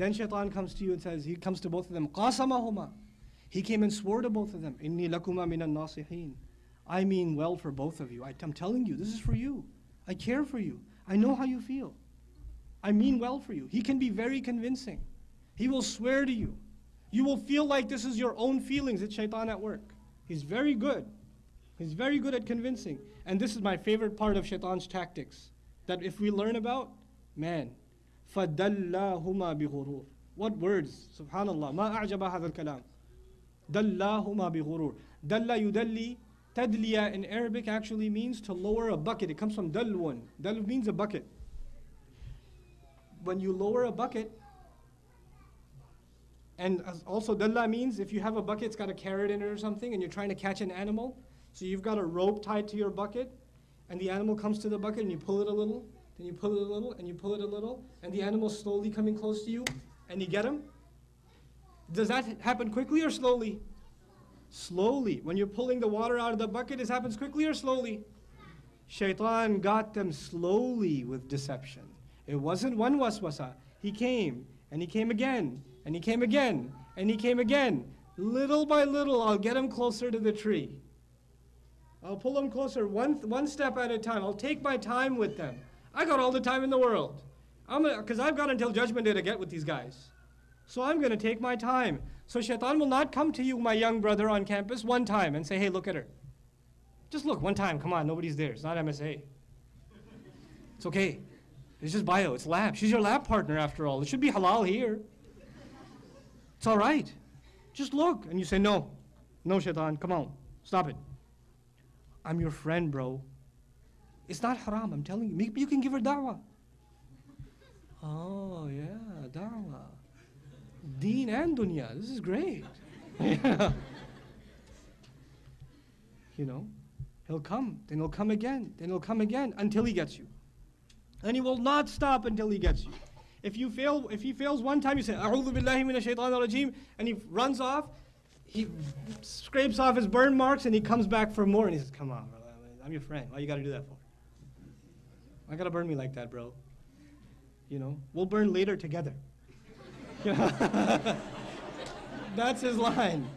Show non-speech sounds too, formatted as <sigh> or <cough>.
Then shaitan comes to you and says, he comes to both of them, qasamahuma. He came and swore to both of them, inni lakuma minan nasihin. I mean well for both of you. I, am telling you, this is for you. I care for you. I know how you feel. I mean well for you. He can be very convincing. He will swear to you. You will feel like this is your own feelings. It's shaitan at work. He's very good. He's very good at convincing. And this is my favorite part of shaitan's tactics that if we learn about, man, فَدَلَّاهُمَا بِغُرُورٍ What words? Subhanallah. ما أعجب هذا الكلام. دَلَّاهُمَا بِغُرُورٍ دَلَّ يُدَلِّي Tadliya in Arabic actually means to lower a bucket. It comes from dalwan. Dal means a bucket. When you lower a bucket, and also dalla means if you have a bucket, it's got a carrot in it or something, and you're trying to catch an animal. So you've got a rope tied to your bucket, and the animal comes to the bucket, and you pull it a little, then you pull it a little, and you pull it a little, and the animal's slowly coming close to you, and you get him. Does that happen quickly or slowly? Slowly. When you're pulling the water out of the bucket, it happens quickly or slowly? Shaitan got them slowly with deception. It wasn't one waswasa. He came, and he came again, and he came again, and he came again. Little by little, I'll get him closer to the tree. I'll pull them closer one, one step at a time. I'll take my time with them. I got all the time in the world. Because I've got until judgment day to get with these guys. So I'm going to take my time. So shaitan will not come to you, my young brother on campus, one time and say, hey, look at her. Just look one time. Come on, nobody's there. It's not MSA. It's okay. It's just bio. It's lab. She's your lab partner after all. It should be halal here. It's all right. Just look. And you say, no. No, shaitan. Come on. Stop it. I'm your friend, bro. It's not haram, I'm telling you. Maybe you can give her da'wah. Oh, yeah, da'wah. Deen and dunya. This is great. <laughs> yeah. You know, he'll come, then he'll come again, then he'll come again until he gets you. And he will not stop until he gets you. If you fail, if he fails one time, you say, A'udhu billahi rajim, and he runs off, he scrapes off his burn marks and he comes back for more and he says, Come on, I'm your friend. Why you gotta do that for? Why gotta burn me like that, bro? You know, we'll burn later together. <laughs> That's his line.